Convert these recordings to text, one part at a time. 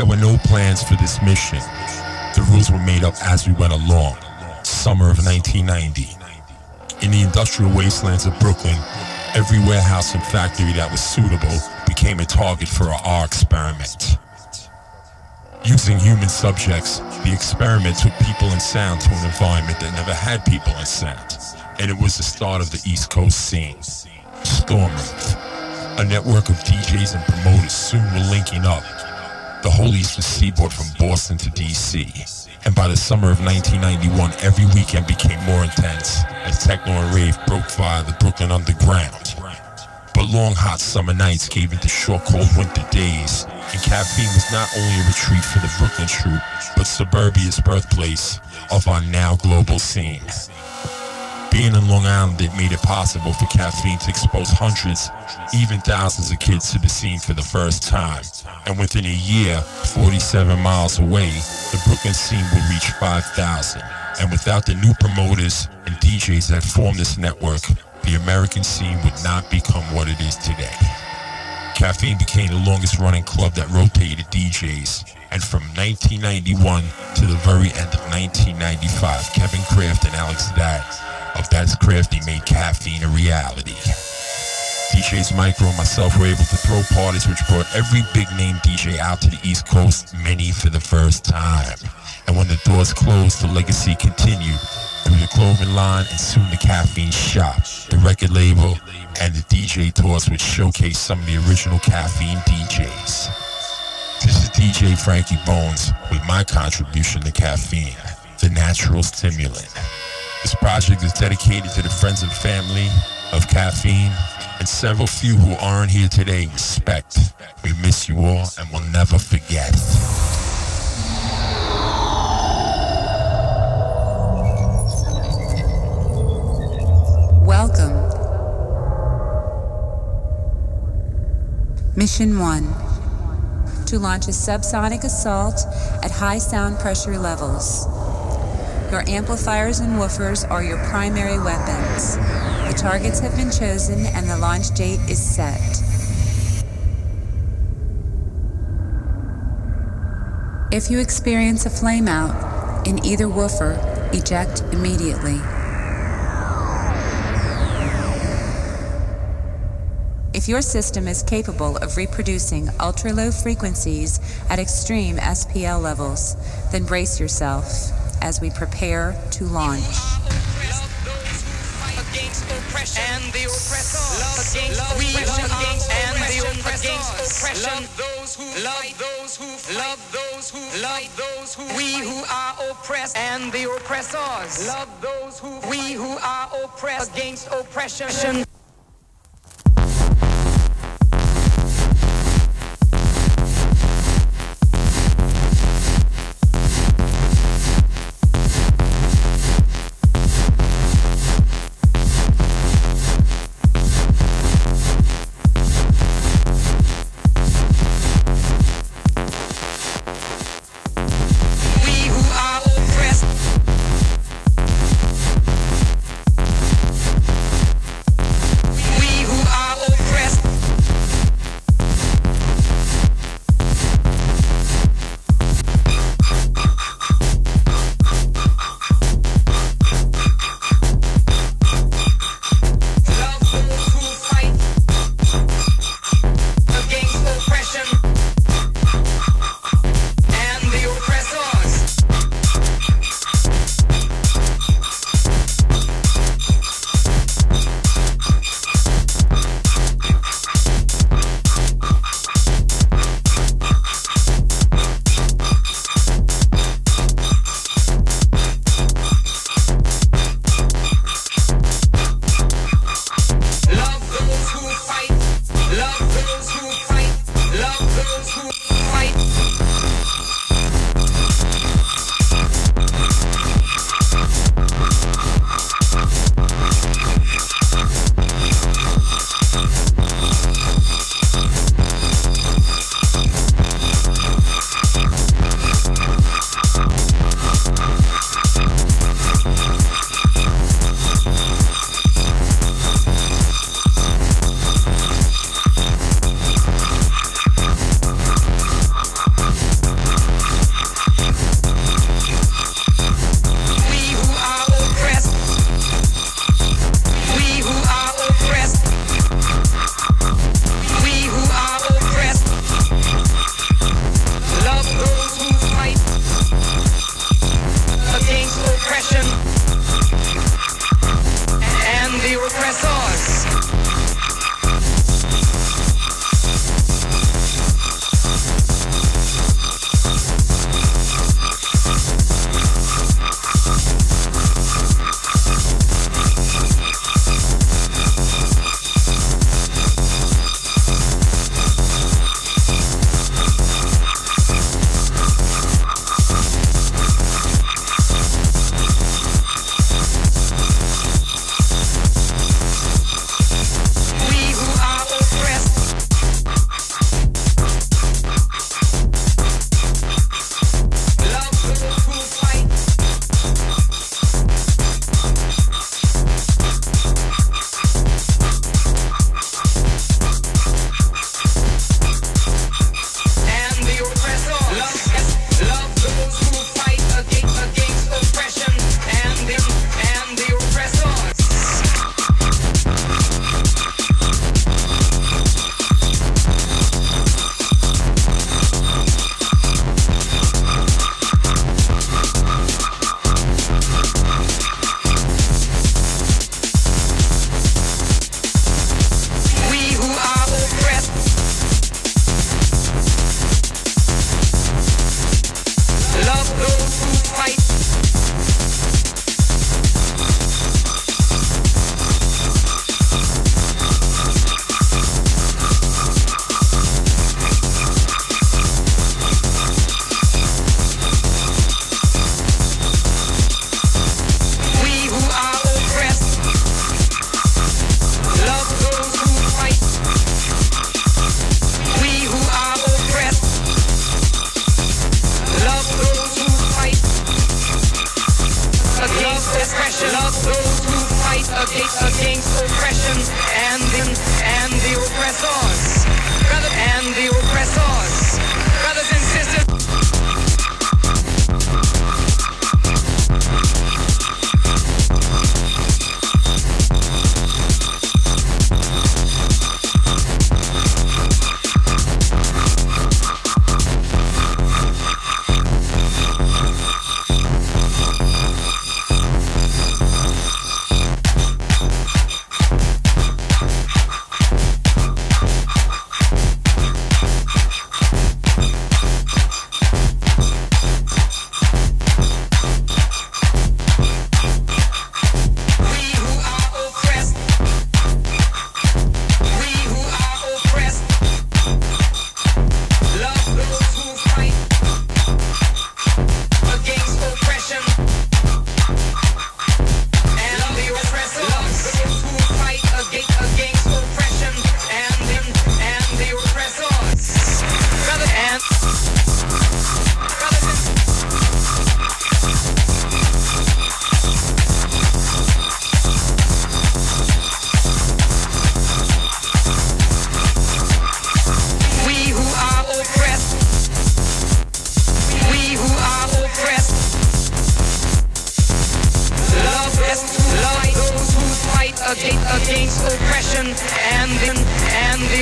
There were no plans for this mission. The rules were made up as we went along. Summer of 1990. In the industrial wastelands of Brooklyn, every warehouse and factory that was suitable became a target for our experiment. Using human subjects, the experiment took people and sound to an environment that never had people and sound. And it was the start of the East Coast scene. Stormwrath. A network of DJs and promoters soon were linking up. The whole eastern seaboard from Boston to DC. And by the summer of 1991, every weekend became more intense as techno and rave broke via the Brooklyn underground. But long hot summer nights gave into short cold winter days, and caffeine was not only a retreat for the Brooklyn troupe, but suburbia's birthplace of our now global scene. Being in Long Island, it made it possible for caffeine to expose hundreds, even thousands of kids to the scene for the first time. And within a year, 47 miles away, the Brooklyn scene will reach 5,000. And without the new promoters and DJs that formed this network, the American scene would not become what it is today. Caffeine became the longest running club that rotated DJs. And from 1991 to the very end of 1995, Kevin Kraft and Alex That of That's Crafty made caffeine a reality. DJs Micro and myself were able to throw parties which brought every big name DJ out to the East Coast, many for the first time. And when the doors closed, the legacy continued through the clothing line and soon the caffeine shop, the record label, and the DJ tours which showcase some of the original caffeine DJs. This is DJ Frankie Bones with my contribution to caffeine, the natural stimulant. This project is dedicated to the friends and family of caffeine and several few who aren't here today. Respect. We miss you all and we'll never forget. Welcome. Mission 1 To launch a subsonic assault at high sound pressure levels. Your amplifiers and woofers are your primary weapons. The targets have been chosen and the launch date is set. If you experience a flame out in either woofer, eject immediately. If your system is capable of reproducing ultra low frequencies at extreme SPL levels, then brace yourself as we prepare to launch. and the oppressor against we against and the oppressor love those who love those who love those who love those who we who are oppressed. And the oppressors. Love those who we who are oppressed against oppression Cause you.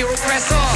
And the oppressors. go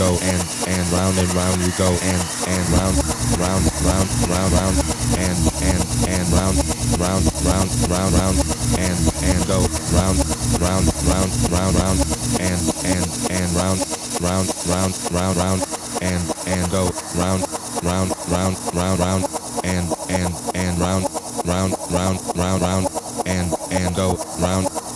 go and and round and round you go and and round round round round round and and and round round round round round and and go round round round round round and and and round round round round round and and go round round round round round and and and round round round round round and and go round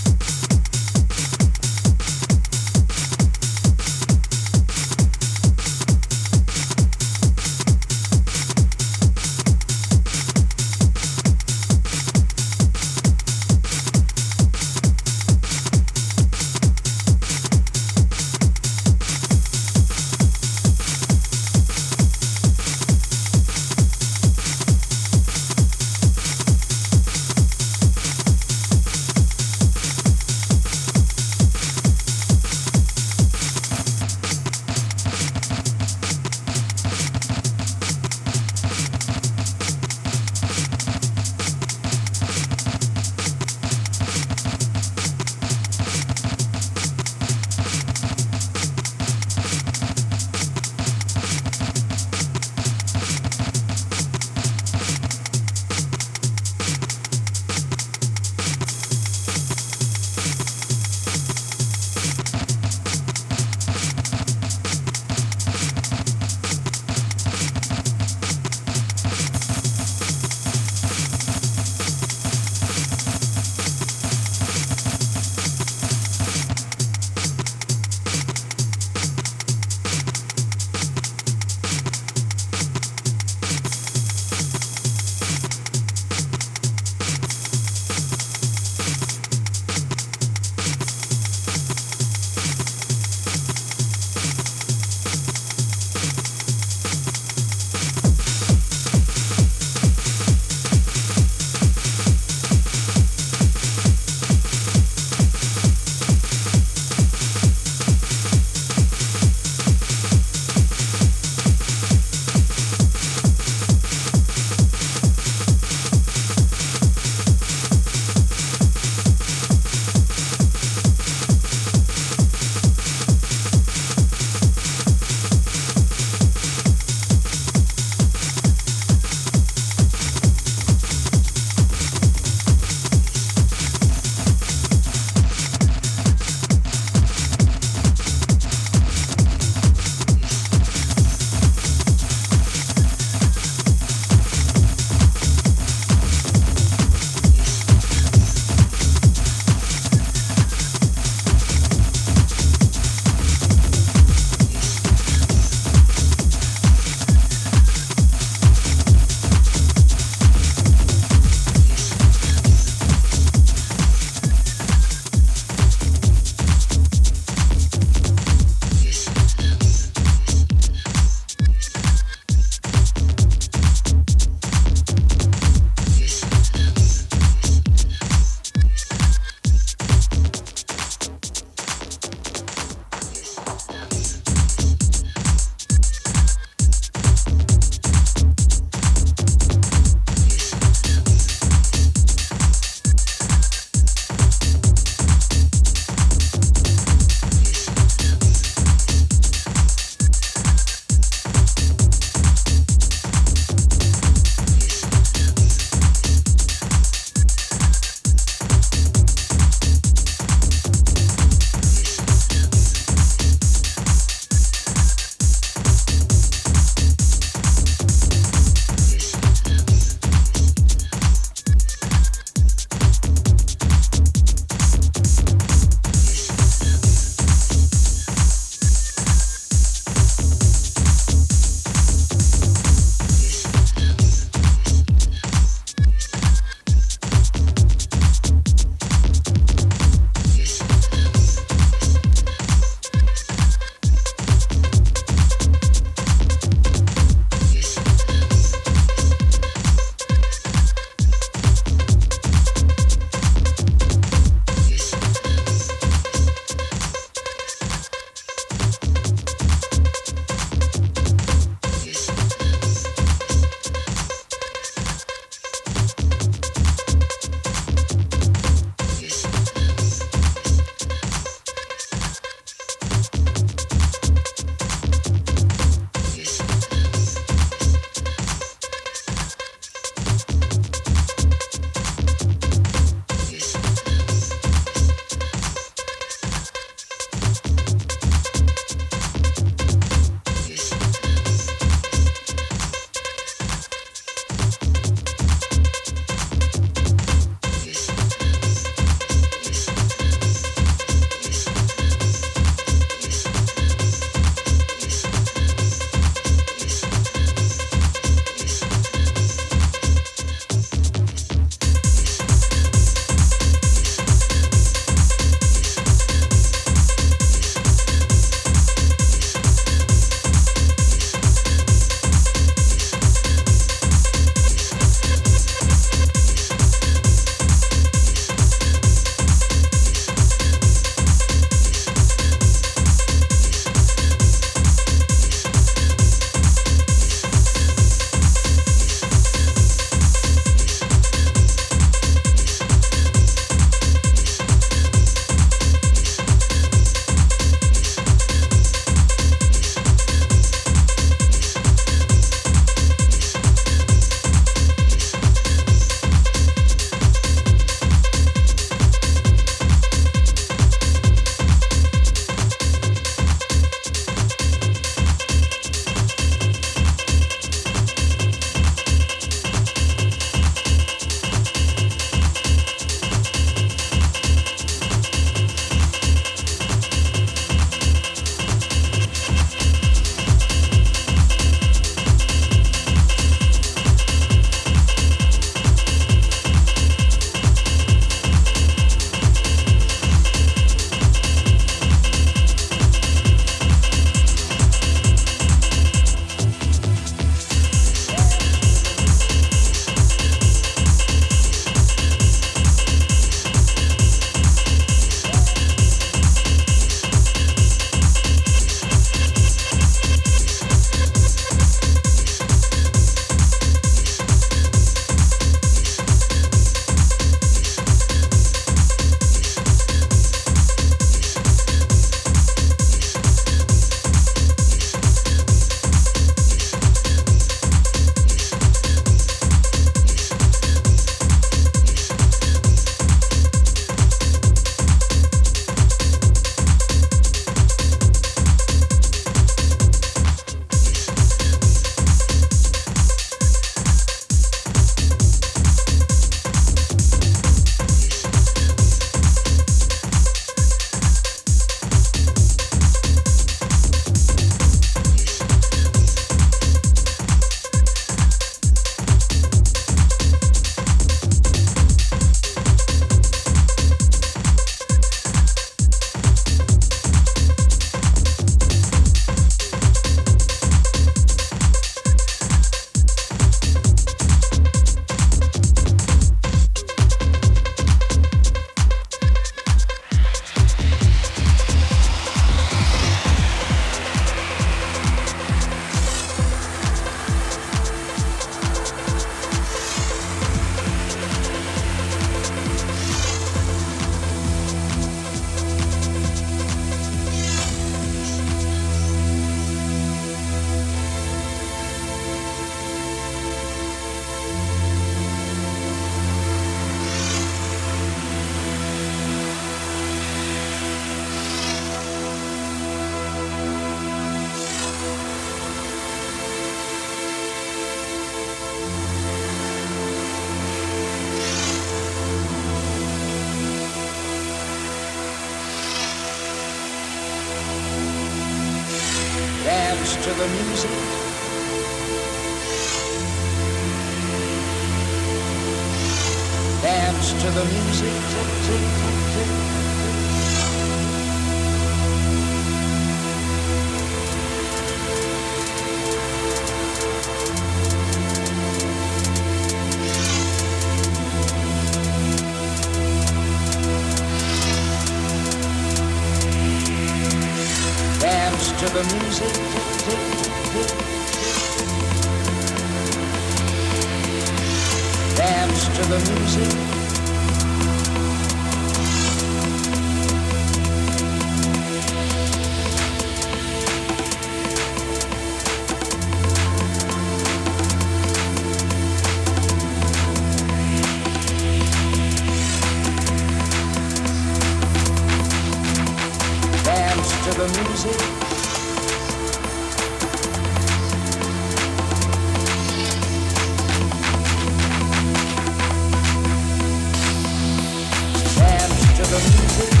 music.